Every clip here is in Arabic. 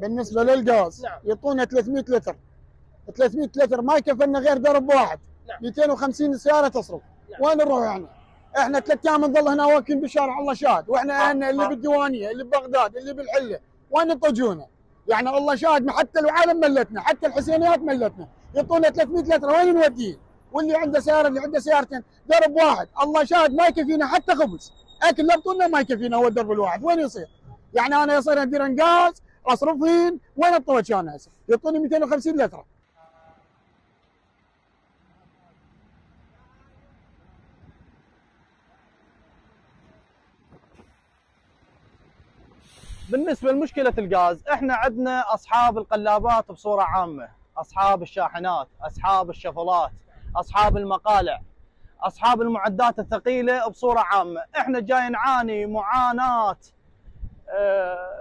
بالنسبة للغاز نعم. يعطونا 300 لتر 300 لتر ما يكفلنا غير درب واحد نعم. 250 سيارة تصرف نعم. وين نروح إحنا؟ إحنا ثلاث أيام نظل هنا واقفين بالشارع الله شاهد وإحنا آه، اهلنا اللي آه. بالديوانية اللي ببغداد اللي بالحلة وين يطجونا؟ يعني الله شاهد حتى العالم ملتنا حتى الحسينيات ملتنا يعطونا 300 لتر وين نوديه؟ واللي عنده سيارة اللي عنده سيارتين درب واحد الله شاهد ما يكفينا حتى خبز أكل لا بطولنا ما يكفينا هو الدرب الواحد وين يصير؟ يعني أنا يصير ادير انقاز اصرفهن وين الطوج أنا هسه؟ يعطوني 250 لتر بالنسبة لمشكلة الغاز إحنا عندنا أصحاب القلابات بصورة عامة. أصحاب الشاحنات أصحاب الشفلات أصحاب المقالع أصحاب المعدات الثقيلة بصورة عامة. إحنا جاي نعاني معاناة آه،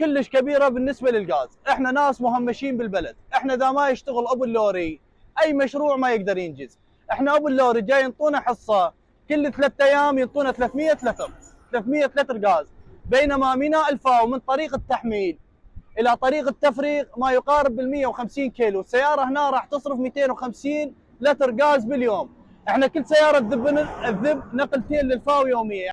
كلش كبيرة بالنسبة للغاز. إحنا ناس مهمشين بالبلد. إحنا إذا ما يشتغل أبو اللوري أي مشروع ما يقدر ينجز. إحنا أبو اللوري جاي ينطونا حصة كل ثلاثة أيام ينطونا 300 لتر 300 لتر غاز. بينما ميناء الفاو من طريق التحميل إلى طريق التفريغ ما يقارب بال 150 كيلو، السيارة هنا راح تصرف 250 لتر غاز باليوم، إحنا كل سيارة تذب نقلتين للفاو يوميا،